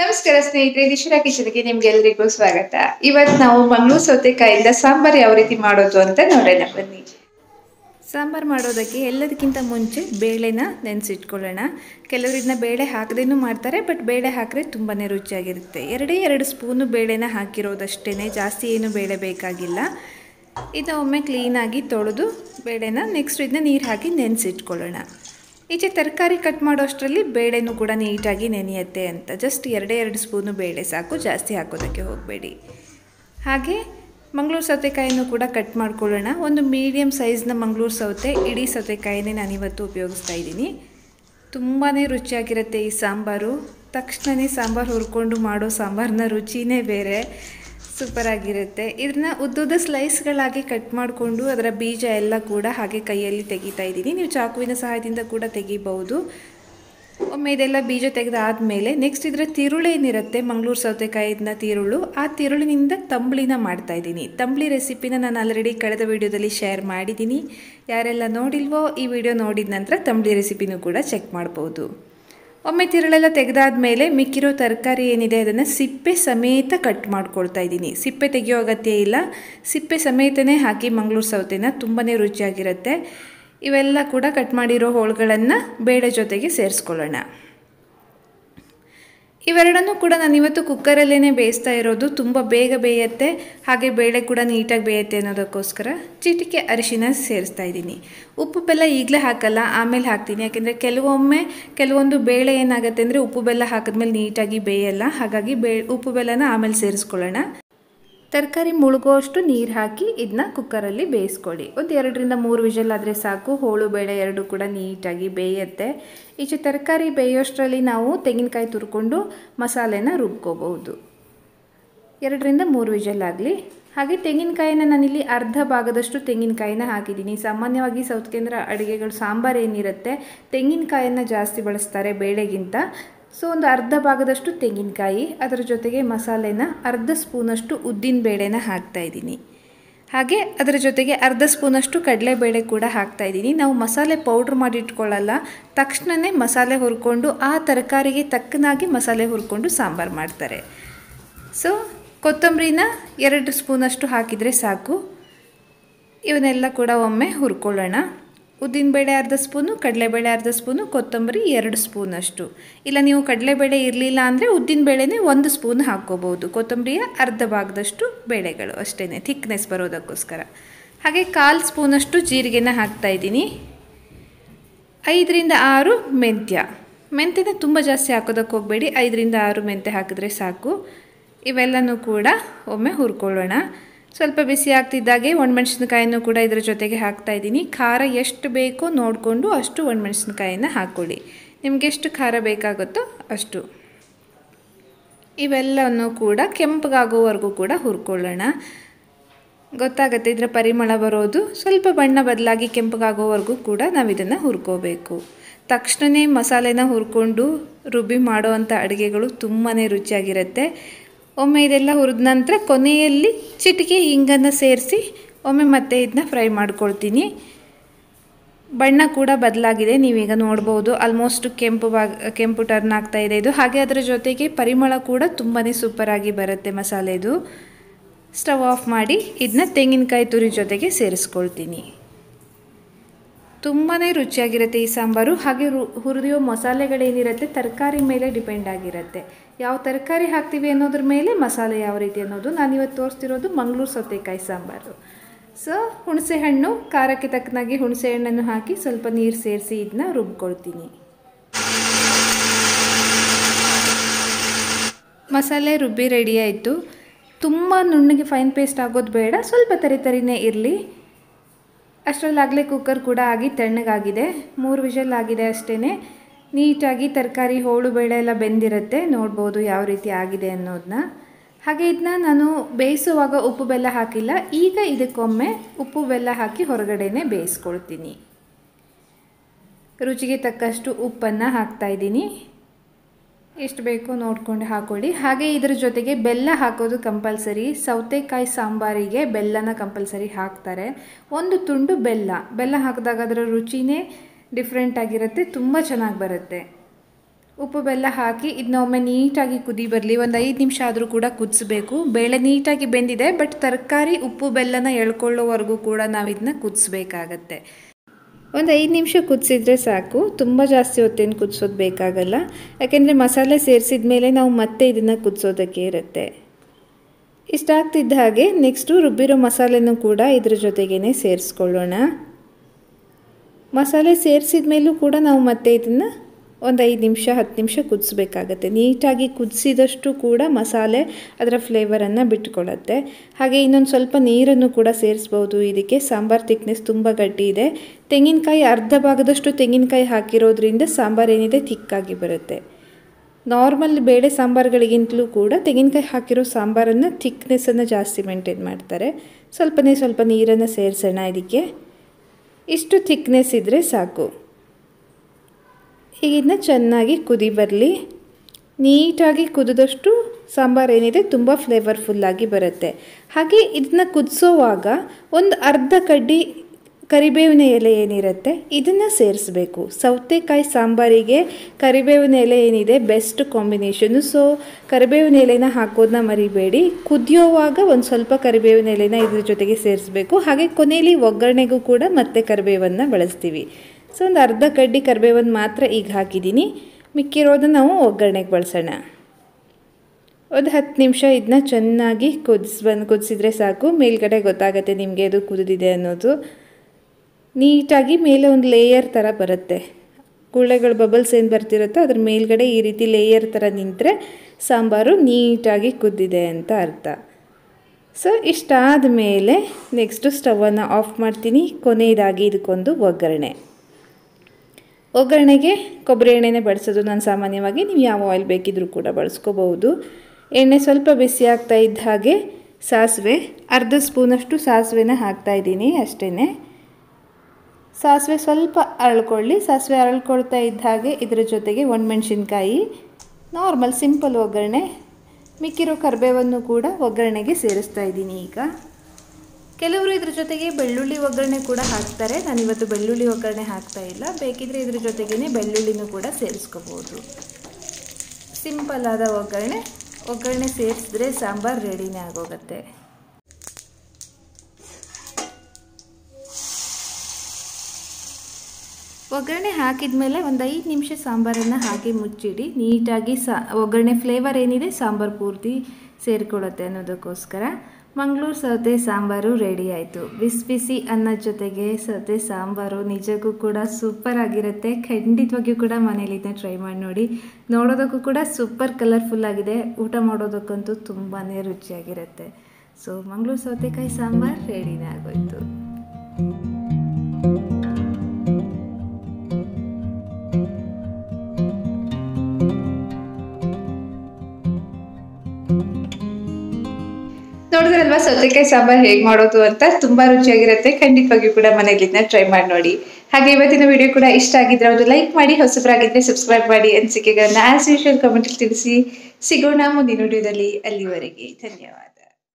ನಮಸ್ಕಾರ ಸ್ನೇಹಿತರೆ ದಿಶರಾ ಕಿಚನ್ಗೆ ನಿಮ್ಗೆಲ್ರಿಗೂ ಸ್ವಾಗತ. ಇವತ್ತು ನಾವು ಮಂಗಳೂರು ಸೌತೆಕಾಯಿಂದ ಸಾಂಬಾರ್ ಯಾವ ರೀತಿ ಮಾಡೋದು ಅಂತ ನೋಡೋಣ. ಬನ್ನಿ. ಸಾಂಬಾರು ಮಾಡೋದಕ್ಕೆ ಎಲ್ಲದಕ್ಕಿಂತ ಮುಂಚೆ ಬೇಳೆನ ನೆನೆಸಿಟ್ಕೊಳ್ಳೋಣ. ಕೆಲವರು ಇದನ್ನ ಬೇಳೆ ಹಾಕದೇನೂ ಮಾಡ್ತಾರೆ, ಬಟ್ ಬೇಳೆ ಹಾಕಿದ್ರೆ ತುಂಬಾ ರುಚಿಯಾಗಿರುತ್ತೆ. ಎರಡೇ ಎರಡು ಸ್ಪೂನು ಬೇಳೆನ ಹಾಕಿರೋದಷ್ಟೇ ಜಾಸ್ತಿ ಏನು ಬೇಳೆ ಬೇಕಾಗಿಲ್ಲ. ಇದನ್ನ ಒಮ್ಮೆ ಕ್ಲೀನಾಗಿ ತೊಳೆದು ಬೇಳೆನ ನೆಕ್ಸ್ಟ್ ಇದನ್ನ ನೀರು ಹಾಕಿ ನೆನೆಸಿಟ್ಕೊಳ್ಳೋಣ. ಈಚೆ ತರಕಾರಿ ಕಟ್ ಮಾಡೋ ಅಷ್ಟರಲ್ಲಿ ಬೇಳೆನೂ ಕೂಡ ನೀಟಾಗಿ ನೆನೆಯುತ್ತೆ ಅಂತ. ಜಸ್ಟ್ ಎರಡೇ ಎರಡು ಸ್ಪೂನು ಬೇಳೆ ಸಾಕು, ಜಾಸ್ತಿ ಹಾಕೋದಕ್ಕೆ ಹೋಗಬೇಡಿ. ಹಾಗೆ ಮಂಗಳೂರು ಸೌತೆಕಾಯಿನೂ ಕೂಡ ಕಟ್ ಮಾಡ್ಕೊಳ್ಳೋಣ. ಒಂದು ಮೀಡಿಯಮ್ ಸೈಜ್ನ ಮಂಗಳೂರು ಸೌತೆ, ಇಡೀ ಸೌತೆಕಾಯಿನೇ ನಾನಿವತ್ತು ಉಪಯೋಗಿಸ್ತಾ ಇದ್ದೀನಿ. ತುಂಬಾ ರುಚಿಯಾಗಿರುತ್ತೆ ಈ ಸಾಂಬಾರು. ತಕ್ಷಣವೇ ಸಾಂಬಾರು ಹುರ್ಕೊಂಡು ಮಾಡೋ ಸಾಂಬಾರನ್ನ ರುಚಿನೇ ಬೇರೆ. ಸೂಪರಾಗಿರುತ್ತೆ ಇದನ್ನ ಸ್ಲೈಸ್ ಸ್ಲೈಸ್ಗಳಾಗಿ ಕಟ್ ಮಾಡಿಕೊಂಡು ಅದರ ಬೀಜ ಎಲ್ಲ ಕೂಡ ಹಾಗೆ ಕೈಯಲ್ಲಿ ತೆಗಿತಾ ಇದ್ದೀನಿ. ನೀವು ಚಾಕುವಿನ ಸಹಾಯದಿಂದ ಕೂಡ ತೆಗಿಬಹುದು. ಒಮ್ಮೆ ಇದೆಲ್ಲ ಬೀಜ ತೆಗೆದಾದ್ಮೇಲೆ ನೆಕ್ಸ್ಟ್ ಇದರ ತಿರುಳು ಏನಿರುತ್ತೆ? ಮಂಗಳೂರು ಸೌತೆಕಾಯಿನ ತಿರುಳು. ಆ ತಿರುಳಿನಿಂದ ತಂಬಳಿನ ಮಾಡ್ತಾ ಇದ್ದೀನಿ. ತಂಬಳಿ ರೆಸಿಪಿನ ನಾನು ಆಲ್ರೆಡಿ ಕಳೆದ ವಿಡಿಯೋದಲ್ಲಿ ಶೇರ್ ಮಾಡಿದ್ದೀನಿ. ಯಾರೆಲ್ಲ ನೋಡಿಲ್ವೋ ಈ ವಿಡಿಯೋ ನೋಡಿದ ನಂತರ ತಂಬಳಿ ರೆಸಿಪಿನೂ ಕೂಡ ಚೆಕ್ ಮಾಡ್ಬೋದು. ಒಮ್ಮೆ ತಿರುಳೆಲ್ಲ ತೆಗೆದಾದ ಮೇಲೆ ಮಿಕ್ಕಿರೋ ತರಕಾರಿ ಏನಿದೆ ಅದನ್ನು ಸಿಪ್ಪೆ ಸಮೇತ ಕಟ್ ಮಾಡ್ಕೊಳ್ತಾ ಇದ್ದೀನಿ. ಸಿಪ್ಪೆ ತೆಗೆಯೋ ಅಗತ್ಯ ಇಲ್ಲ. ಸಿಪ್ಪೆ ಸಮೇತನೇ ಹಾಕಿ ಮಂಗಳೂರು ಸೌತೆನ ತುಂಬಾ ರುಚಿಯಾಗಿರುತ್ತೆ. ಇವೆಲ್ಲ ಕೂಡ ಕಟ್ ಮಾಡಿರೋ ಹೋಳುಗಳನ್ನು ಬೇಳೆ ಜೊತೆಗೆ ಸೇರಿಸ್ಕೊಳ್ಳೋಣ. ಇವೆರಡನ್ನೂ ಕೂಡ ನಾನು ಇವತ್ತು ಕುಕ್ಕರಲ್ಲೇ ಬೇಯಿಸ್ತಾ ಇರೋದು. ತುಂಬ ಬೇಗ ಬೇಯುತ್ತೆ, ಹಾಗೆ ಬೇಳೆ ಕೂಡ ನೀಟಾಗಿ ಬೇಯುತ್ತೆ ಅನ್ನೋದಕ್ಕೋಸ್ಕರ ಚಿಟಿಕೆ ಅರಿಶಿನ ಸೇರಿಸ್ತಾ ಇದ್ದೀನಿ. ಉಪ್ಪು ಬೆಲ್ಲ ಈಗಲೇ ಹಾಕಲ್ಲ, ಆಮೇಲೆ ಹಾಕ್ತೀನಿ. ಯಾಕೆಂದರೆ ಕೆಲವೊಮ್ಮೆ ಕೆಲವೊಂದು ಬೇಳೆ ಏನಾಗುತ್ತೆ ಅಂದರೆ ಉಪ್ಪು ಬೆಲ್ಲ ಹಾಕಿದ್ಮೇಲೆ ನೀಟಾಗಿ ಬೇಯಲ್ಲ. ಹಾಗಾಗಿ ಬೇ, ಉಪ್ಪು ಬೆಲ್ಲನ ಆಮೇಲೆ ಸೇರಿಸ್ಕೊಳ್ಳೋಣ. ತರಕಾರಿ ಮುಳುಗೋಷ್ಟು ನೀರು ಹಾಕಿ ಇದನ್ನ ಕುಕ್ಕರಲ್ಲಿ ಬೇಯಿಸ್ಕೊಳ್ಳಿ. ಒಂದು ಎರಡರಿಂದ ಮೂರು ವಿಜಲ್ ಆದರೆ ಸಾಕು. ಹೋಳು ಬೇಳೆ ಎರಡು ಕೂಡ ನೀಟಾಗಿ ಬೇಯುತ್ತೆ. ಈಚೆ ತರಕಾರಿ ಬೇಯೋಷ್ಟರಲ್ಲಿ ನಾವು ತೆಂಗಿನಕಾಯಿ ತುರ್ಕೊಂಡು ಮಸಾಲೆನ ರುಬ್ಕೋಬಹುದು. ಎರಡರಿಂದ ಮೂರು ವಿಷಲ್ ಆಗಲಿ. ಹಾಗೆ ತೆಂಗಿನಕಾಯಿನ ನಾನಿಲ್ಲಿ ಅರ್ಧ ಭಾಗದಷ್ಟು ತೆಂಗಿನಕಾಯಿನ ಹಾಕಿದ್ದೀನಿ. ಸಾಮಾನ್ಯವಾಗಿ ಸೌತ್ ಕೇಂದ್ರ ಅಡುಗೆಗಳು ಸಾಂಬಾರು ಏನಿರುತ್ತೆ ತೆಂಗಿನಕಾಯನ್ನು ಜಾಸ್ತಿ ಬಳಸ್ತಾರೆ ಬೇಳೆಗಿಂತ. ಸೊ ಒಂದು ಅರ್ಧ ಭಾಗದಷ್ಟು ತೆಂಗಿನಕಾಯಿ, ಅದರ ಜೊತೆಗೆ ಮಸಾಲೆನ ಅರ್ಧ ಸ್ಪೂನಷ್ಟು ಉದ್ದಿನ ಬೇಳೆನ ಹಾಕ್ತಾ ಇದ್ದೀನಿ. ಹಾಗೆ ಅದರ ಜೊತೆಗೆ ಅರ್ಧ ಸ್ಪೂನಷ್ಟು ಕಡಲೆಬೇಳೆ ಕೂಡ ಹಾಕ್ತಾ ಇದ್ದೀನಿ. ನಾವು ಮಸಾಲೆ ಪೌಡ್ರ್ ಮಾಡಿಟ್ಕೊಳ್ಳಲ್ಲ ತಕ್ಷಣವೇ ಮಸಾಲೆ ಹುರ್ಕೊಂಡು ಆ ತರಕಾರಿಗೆ ತಕ್ಕನಾಗಿ ಮಸಾಲೆ ಹುರ್ಕೊಂಡು ಸಾಂಬಾರು ಮಾಡ್ತಾರೆ. ಸೊ ಕೊತ್ತಂಬರಿನ ಎರಡು ಸ್ಪೂನಷ್ಟು ಹಾಕಿದರೆ ಸಾಕು. ಇವನ್ನೆಲ್ಲ ಕೂಡ ಒಮ್ಮೆ ಹುರ್ಕೊಳ್ಳೋಣ. ಉದ್ದಿನಬೇಳೆ ಅರ್ಧ ಸ್ಪೂನು, ಕಡಲೆಬೇಳೆ ಅರ್ಧ ಸ್ಪೂನು, ಕೊತ್ತಂಬರಿ ಎರಡು ಸ್ಪೂನಷ್ಟು ಇಲ್ಲ, ನೀವು ಕಡಲೆಬೇಳೆ ಇರಲಿಲ್ಲ ಅಂದರೆ ಉದ್ದಿನಬೇಳೆನೇ ಒಂದು ಸ್ಪೂನ್ ಹಾಕ್ಕೋಬೋದು ಕೊತ್ತಂಬರಿಯ ಅರ್ಧ ಭಾಗದಷ್ಟು ಬೇಳೆಗಳು ಅಷ್ಟೇ ಥಿಕ್ನೆಸ್ ಬರೋದಕ್ಕೋಸ್ಕರ. ಹಾಗೆ ಕಾಲು ಸ್ಪೂನಷ್ಟು ಜೀರಿಗೆನ ಹಾಕ್ತಾ ಇದ್ದೀನಿ. ಐದರಿಂದ ಆರು ಮೆಂತ್ಯ. ಮೆಂತ್ಯನ ತುಂಬ ಜಾಸ್ತಿ ಹಾಕೋದಕ್ಕೆ ಹೋಗಬೇಡಿ. ಐದರಿಂದ ಆರು ಮೆಂತ್ಯ ಹಾಕಿದ್ರೆ ಸಾಕು. ಇವೆಲ್ಲನೂ ಕೂಡ ಒಮ್ಮೆ ಹುರ್ಕೊಳ್ಳೋಣ. ಸ್ವಲ್ಪ ಬಿಸಿ ಆಗ್ತಿದ್ದಾಗೆ ಒಣಮೆಣಸಿನ್ಕಾಯನ್ನು ಕೂಡ ಇದರ ಜೊತೆಗೆ ಹಾಕ್ತಾ ಇದ್ದೀನಿ. ಖಾರ ಎಷ್ಟು ಬೇಕೋ ನೋಡಿಕೊಂಡು ಅಷ್ಟು ಒಣಮೆಣಸಿನ್ಕಾಯನ್ನು ಹಾಕ್ಕೊಳ್ಳಿ. ನಿಮಗೆ ಎಷ್ಟು ಖಾರ ಬೇಕಾಗುತ್ತೋ ಅಷ್ಟು. ಇವೆಲ್ಲವನ್ನು ಕೂಡ ಕೆಂಪಗಾಗೋವರೆಗೂ ಕೂಡ ಹುರ್ಕೊಳ್ಳೋಣ. ಗೊತ್ತಾಗುತ್ತೆ ಇದರ ಪರಿಮಳ ಬರೋದು. ಸ್ವಲ್ಪ ಬಣ್ಣ ಬದಲಾಗಿ ಕೆಂಪಗಾಗೋವರೆಗೂ ಕೂಡ ನಾವು ಇದನ್ನು ಹುರ್ಕೋಬೇಕು. ತಕ್ಷಣವೇ ಮಸಾಲೆನ ಹುರ್ಕೊಂಡು ರುಬ್ಬಿ ಮಾಡೋವಂಥ ಅಡುಗೆಗಳು ತುಂಬಾ ರುಚಿಯಾಗಿರುತ್ತೆ. ಒಮ್ಮೆ ಇದೆಲ್ಲ ಹುರಿದ ನಂತರ ಕೊನೆಯಲ್ಲಿ ಚಿಟಿಕೆ ಹಿಂಗನ್ನು ಸೇರಿಸಿ ಒಮ್ಮೆ ಮತ್ತೆ ಇದನ್ನ ಫ್ರೈ ಮಾಡ್ಕೊಳ್ತೀನಿ. ಬಣ್ಣ ಕೂಡ ಬದಲಾಗಿದೆ, ನೀವೀಗ ನೋಡ್ಬೋದು. ಆಲ್ಮೋಸ್ಟ್ ಕೆಂಪು ಭಾಗ, ಕೆಂಪು ಟರ್ನ್ ಆಗ್ತಾ ಇದೆ ಇದು. ಹಾಗೆ ಅದರ ಜೊತೆಗೆ ಪರಿಮಳ ಕೂಡ ತುಂಬಾ ಸೂಪರಾಗಿ ಬರುತ್ತೆ ಮಸಾಲೆದು ಸ್ಟವ್ ಆಫ್ ಮಾಡಿ ಇದನ್ನ ತೆಂಗಿನಕಾಯಿ ತುರಿ ಜೊತೆಗೆ ಸೇರಿಸ್ಕೊಳ್ತೀನಿ. ತುಂಬಾ ರುಚಿಯಾಗಿರುತ್ತೆ ಈ ಸಾಂಬಾರು. ಹಾಗೆ ರು ಮಸಾಲೆಗಳೇನಿರುತ್ತೆ, ತರಕಾರಿ ಮೇಲೆ ಡಿಪೆಂಡ್ ಆಗಿರುತ್ತೆ. ಯಾವ ತರಕಾರಿ ಹಾಕ್ತೀವಿ ಅನ್ನೋದ್ರ ಮೇಲೆ ಮಸಾಲೆ ಯಾವ ರೀತಿ ಅನ್ನೋದು ನಾನು ಇವತ್ತು ತೋರಿಸ್ತಿರೋದು ಮಂಗಳೂರು ಸೌತೆಕಾಯಿ ಸಾಂಬಾರು. ಸೊ ಹುಣಸೆ ಹಣ್ಣು ಖಾರಕ್ಕೆ ತಕ್ಕನಾಗಿ ಹುಣಸೆ ಹಣ್ಣನ್ನು ಹಾಕಿ ಸ್ವಲ್ಪ ನೀರು ಸೇರಿಸಿ ಇದನ್ನ ರುಬ್ಕೊಳ್ತೀನಿ. ಮಸಾಲೆ ರುಬ್ಬಿ ರೆಡಿ ಆಯಿತು. ತುಂಬ ನುಣ್ಣಗೆ ಫೈನ್ ಪೇಸ್ಟ್ ಆಗೋದು ಬೇಡ, ಸ್ವಲ್ಪ ತರಿ ತರಿನೇ ಇರಲಿ. ಅಷ್ಟರಲ್ಲಾಗಲೇ ಕುಕ್ಕರ್ ಕೂಡ ಆಗಿ ತಣ್ಣಗಾಗಿದೆ. ಮೂರು ವಿಷಲ್ ಆಗಿದೆ ಅಷ್ಟೇ ನೀಟಾಗಿ ತರಕಾರಿ ಹೋಳು ಬೇಳೆ ಎಲ್ಲ ಬೆಂದಿರುತ್ತೆ. ನೋಡ್ಬೋದು ಯಾವ ರೀತಿ ಆಗಿದೆ ಅನ್ನೋದನ್ನ ಹಾಗೆ ಇದನ್ನ ನಾನು ಬೇಯಿಸುವಾಗ ಉಪ್ಪು ಬೆಲ್ಲ ಹಾಕಿಲ್ಲ. ಈಗ ಇದಕ್ಕೊಮ್ಮೆ ಉಪ್ಪು ಬೆಲ್ಲ ಹಾಕಿ ಹೊರಗಡೆನೆ ಬೇಯಿಸ್ಕೊಳ್ತೀನಿ. ರುಚಿಗೆ ತಕ್ಕಷ್ಟು ಉಪ್ಪನ್ನು ಹಾಕ್ತಾಯಿದ್ದೀನಿ ಎಷ್ಟು ಬೇಕೋ ನೋಡ್ಕೊಂಡು ಹಾಕೊಳ್ಳಿ. ಹಾಗೆ ಇದರ ಜೊತೆಗೆ ಬೆಲ್ಲ ಹಾಕೋದು ಕಂಪಲ್ಸರಿ. ಸೌತೆಕಾಯಿ ಸಾಂಬಾರಿಗೆ ಬೆಲ್ಲನ ಕಂಪಲ್ಸರಿ ಹಾಕ್ತಾರೆ. ಒಂದು ತುಂಡು ಬೆಲ್ಲ. ಬೆಲ್ಲ ಹಾಕಿದಾಗ ಅದರ ರುಚಿನೇ ಡಿಫ್ರೆಂಟ್ ಆಗಿರುತ್ತೆ, ತುಂಬ ಚೆನ್ನಾಗಿ ಬರುತ್ತೆ. ಉಪ್ಪು ಬೆಲ್ಲ ಹಾಕಿ ಇದನ್ನ ಒಮ್ಮೆ ನೀಟಾಗಿ ಕುದಿ ಬರಲಿ, ಒಂದು ಐದು ನಿಮಿಷ ಆದರೂ ಕೂಡ ಕುದಿಸ್ಬೇಕು. ಬೇಳೆ ನೀಟಾಗಿ ಬೆಂದಿದೆ ಬಟ್ ತರಕಾರಿ ಉಪ್ಪು ಬೆಲ್ಲನ ಎಳ್ಕೊಳ್ಳೋವರೆಗೂ ಕೂಡ ನಾವು ಇದನ್ನ ಕುದಿಸ್ಬೇಕಾಗತ್ತೆ. ಒಂದು ಐದು ನಿಮಿಷ ಕುದಿಸಿದ್ರೆ ಸಾಕು. ತುಂಬ ಜಾಸ್ತಿ ಹೊತ್ತೇನು ಕುದಿಸೋದು ಬೇಕಾಗಲ್ಲ. ಯಾಕೆಂದರೆ ಮಸಾಲೆ ಸೇರಿಸಿದ ಮೇಲೆ ನಾವು ಮತ್ತೆ ಇದನ್ನು ಕುದಿಸೋದಕ್ಕೆ ಇರುತ್ತೆ. ಇಷ್ಟಾಗ್ತಿದ್ದ ಹಾಗೆ ನೆಕ್ಸ್ಟು ರುಬ್ಬಿರೋ ಮಸಾಲೆನೂ ಕೂಡ ಇದ್ರ ಜೊತೆಗೇ ಸೇರಿಸ್ಕೊಳ್ಳೋಣ. ಮಸಾಲೆ ಸೇರಿಸಿದ ಮೇಲೂ ಕೂಡ ನಾವು ಮತ್ತೆ ಇದನ್ನು ಒಂದು ಐದು ನಿಮಿಷ, ಹತ್ತು ನಿಮಿಷ ಕುದಿಸ್ಬೇಕಾಗತ್ತೆ. ನೀಟಾಗಿ ಕುದಿಸಿದಷ್ಟು ಕೂಡ ಮಸಾಲೆ ಅದರ ಫ್ಲೇವರನ್ನು ಬಿಟ್ಕೊಳ್ಳುತ್ತೆ ಹಾಗೆ ಇನ್ನೊಂದು ಸ್ವಲ್ಪ ನೀರನ್ನು ಕೂಡ ಸೇರಿಸ್ಬೋದು. ಇದಕ್ಕೆ ಸಾಂಬಾರು ತಿಕ್ನೆಸ್ ತುಂಬ ಗಟ್ಟಿ ಇದೆ. ತೆಂಗಿನಕಾಯಿ ಅರ್ಧ ಭಾಗದಷ್ಟು ತೆಂಗಿನಕಾಯಿ ಹಾಕಿರೋದ್ರಿಂದ ಸಾಂಬಾರು ಏನಿದೆ ತಿಕ್ಕಾಗಿ ಬರುತ್ತೆ. ನಾರ್ಮಲ್ ಬೇಳೆ ಸಾಂಬಾರುಗಳಿಗಿಂತಲೂ ಕೂಡ ತೆಂಗಿನಕಾಯಿ ಹಾಕಿರೋ ಸಾಂಬಾರನ್ನು ಥಿಕ್ನೆಸ್ಸನ್ನು ಜಾಸ್ತಿ ಮೇಂಟೈನ್ ಮಾಡ್ತಾರೆ. ಸ್ವಲ್ಪನೇ ಸ್ವಲ್ಪ ನೀರನ್ನು ಸೇರಿಸೋಣ ಇದಕ್ಕೆ. ಇಷ್ಟು ಥಿಕ್ನೆಸ್ ಇದ್ದರೆ ಸಾಕು. ಇದನ್ನ ಚೆನ್ನಾಗಿ ಕುದಿ ಬರಲಿ. ನೀಟಾಗಿ ಕುದಿದಷ್ಟು ಸಾಂಬಾರು ಏನಿದೆ ತುಂಬ ಫ್ಲೇವರ್ಫುಲ್ಲಾಗಿ ಬರುತ್ತೆ. ಹಾಗೆ ಇದನ್ನ ಕುದಿಸೋವಾಗ ಒಂದು ಅರ್ಧ ಕಡ್ಡಿ ಕರಿಬೇವಿನ ಎಲೆ ಏನಿರುತ್ತೆ, ಇದನ್ನು ಸೇರಿಸ್ಬೇಕು. ಸೌತೆಕಾಯಿ ಸಾಂಬಾರಿಗೆ ಕರಿಬೇವಿನ ಎಲೆ ಏನಿದೆ ಬೆಸ್ಟ್ ಕಾಂಬಿನೇಷನು ಸೊ ಕರಿಬೇವಿನ ಎಲೆನ ಹಾಕೋದನ್ನ ಮರಿಬೇಡಿ. ಕುದಿಯೋವಾಗ ಒಂದು ಸ್ವಲ್ಪ ಕರಿಬೇವಿನ ಎಲೆನ ಇದ್ರ ಜೊತೆಗೆ ಸೇರಿಸ್ಬೇಕು. ಹಾಗೆ ಕೊನೆಯಲ್ಲಿ ಒಗ್ಗರಣೆಗೂ ಕೂಡ ಮತ್ತೆ ಕರಿಬೇವನ್ನು ಬಳಸ್ತೀವಿ. ಸೊ ಒಂದು ಅರ್ಧ ಕಡ್ಡಿ ಕರಿಬೇವನ್ನು ಮಾತ್ರ ಈಗ ಹಾಕಿದ್ದೀನಿ ಮಿಕ್ಕಿರೋದನ್ನ ನಾವು ಒಗ್ಗರಣೆಗೆ ಬಳಸೋಣ. ಒಂದು ಹತ್ತು ನಿಮಿಷ ಇದನ್ನ ಚೆನ್ನಾಗಿ ಕುದಿಸ್, ಬಂದು ಕುದಿಸಿದ್ರೆ ಸಾಕು. ಮೇಲ್ಗಡೆ ಗೊತ್ತಾಗುತ್ತೆ ನಿಮಗೆ ಅದು ಕುದಿದಿದೆ ಅನ್ನೋದು. ನೀಟಾಗಿ ಮೇಲೆ ಒಂದು ಲೇಯರ್ ಥರ ಬರುತ್ತೆ. ಗುಳ್ಳೆಗಳು ಬಬಲ್ಸ್ ಏನು ಬರ್ತಿರುತ್ತೋ ಅದ್ರ ಮೇಲ್ಗಡೆ ಈ ರೀತಿ ಲೇಯರ್ ಥರ ನಿಂತರೆ ಸಾಂಬಾರು ನೀಟಾಗಿ ಕುದ್ದಿದೆ ಅಂತ ಅರ್ಥ. ಸೊ ಇಷ್ಟಾದ ಮೇಲೆ ನೆಕ್ಸ್ಟು ಸ್ಟವನ್ನು ಆಫ್ ಮಾಡ್ತೀನಿ. ಕೊನೆಯದಾಗಿ ಇದಕ್ಕೊಂದು ಒಗ್ಗರಣೆ. ಒಗ್ಗರಣೆಗೆ ಕೊಬ್ಬರಿ ಎಣ್ಣೆನೇ ಬಳಸೋದು ನಾನು ಸಾಮಾನ್ಯವಾಗಿ. ನೀವು ಯಾವ ಆಯಿಲ್ ಬೇಕಿದ್ರೂ ಕೂಡ ಬಳಸ್ಕೋಬಹುದು. ಎಣ್ಣೆ ಸ್ವಲ್ಪ ಬಿಸಿ ಆಗ್ತಾ ಇದ್ದ ಹಾಗೆ ಸಾಸಿವೆ, ಅರ್ಧ ಸ್ಪೂನಷ್ಟು ಸಾಸಿವೆನ ಹಾಕ್ತಾಯಿದ್ದೀನಿ ಅಷ್ಟೇ ಸಾಸಿವೆ ಸ್ವಲ್ಪ ಅರಳ್ಕೊಳ್ಳಿ. ಸಾಸಿವೆ ಅರಳ್ಕೊಳ್ತಾ ಇದ್ದ ಹಾಗೆ ಇದರ ಜೊತೆಗೆ ಒಣಮೆಣ್ಸಿನ್ಕಾಯಿ ನಾರ್ಮಲ್ ಸಿಂಪಲ್ ಒಗ್ಗರಣೆ, ಮಿಕ್ಕಿರೋ ಕರಿಬೇವನ್ನು ಕೂಡ ಒಗ್ಗರಣೆಗೆ ಸೇರಿಸ್ತಾ ಇದ್ದೀನಿ ಈಗ. ಕೆಲವರು ಇದ್ರ ಜೊತೆಗೆ ಬೆಳ್ಳುಳ್ಳಿ ಒಗ್ಗರಣೆ ಕೂಡ ಹಾಕ್ತಾರೆ. ನಾನಿವತ್ತು ಬೆಳ್ಳುಳ್ಳಿ ಒಗ್ಗರಣೆ ಹಾಕ್ತಾ ಇಲ್ಲ. ಬೇಕಿದ್ರೆ ಇದ್ರ ಜೊತೆಗೇ ಬೆಳ್ಳುಳ್ಳಿನೂ ಕೂಡ ಸೇರಿಸ್ಕೋಬೋದು. ಸಿಂಪಲ್ ಆದ ಒಗ್ಗರಣೆ. ಒಗ್ಗರಣೆ ಸೇರಿಸಿದ್ರೆ ಸಾಂಬಾರು ರೆಡಿನೇ ಆಗೋಗುತ್ತೆ. ಒಗ್ಗರಣೆ ಹಾಕಿದ ಮೇಲೆ ಒಂದು ಐದು ನಿಮಿಷ ಸಾಂಬಾರನ್ನು ಹಾಕಿ ಮುಚ್ಚಿಡಿ. ನೀಟಾಗಿ ಸಾ, ಒಗ್ಗರಣೆ ಫ್ಲೇವರ್ ಏನಿದೆ ಸಾಂಬಾರು ಪೂರ್ತಿ ಸೇರಿಕೊಳ್ಳುತ್ತೆ ಅನ್ನೋದಕ್ಕೋಸ್ಕರ. ಮಂಗಳೂರು ಸೌತೆ ಸಾಂಬಾರು ರೆಡಿ ಆಯಿತು. ಬಿಸಿ ಬಿಸಿ ಅನ್ನದ ಜೊತೆಗೆ ಸೌತೆ ಸಾಂಬಾರು ನಿಜಕ್ಕೂ ಕೂಡ ಸೂಪರ್ ಆಗಿರುತ್ತೆ. ಖಂಡಿತವಾಗಿಯೂ ಕೂಡ ಮನೇಲಿ ಇದನ್ನ ಟ್ರೈ ಮಾಡಿ ನೋಡಿ. ನೋಡೋದಕ್ಕೂ ಕೂಡ ಸೂಪರ್ ಕಲರ್ಫುಲ್ ಆಗಿದೆ. ಊಟ ಮಾಡೋದಕ್ಕಂತೂ ತುಂಬಾ ರುಚಿಯಾಗಿರುತ್ತೆ. ಸೊ ಮಂಗಳೂರು ಸೌತೆಕಾಯಿ ಸಾಂಬಾರು ರೆಡಿನೇ ಆಗೋಯ್ತು. ನೋಡಿದ್ರಲ್ವಾ? ಸೌತೆಕಾಯಿ ಸಾಂಬಾರ್ ಹೇಗೆ ಮಾಡೋದು ಅಂತ? ತುಂಬಾ ರುಚಿಯಾಗಿರುತ್ತೆ. ಖಂಡಿತವಾಗಿಯೂ ಕೂಡ ಮನೇಲಿ ಇದನ್ನ ಟ್ರೈ ಮಾಡಿ ನೋಡಿ. ಹಾಗೆ ಇವತ್ತಿನ ವಿಡಿಯೋ ಕೂಡ ಇಷ್ಟ ಆಗಿದ್ರೆ ಒಂದು ಲೈಕ್ ಮಾಡಿ, ಹೊಸಬರಾಗಿದ್ರೆ ಸಬ್ಸ್ಕ್ರೈಬ್ ಮಾಡಿ ಅನಿಸಿಕೆಗಳನ್ನ ಆಸ್ ಯೂಶುವಲ್ ಕಮೆಂಟ್ ತಿಳಿಸಿ. ಸಿಗೋಣ ಮುಂದಿನ ವಿಡಿಯೋದಲ್ಲಿ ಅಲ್ಲಿವರೆಗೆ. ಧನ್ಯವಾದ.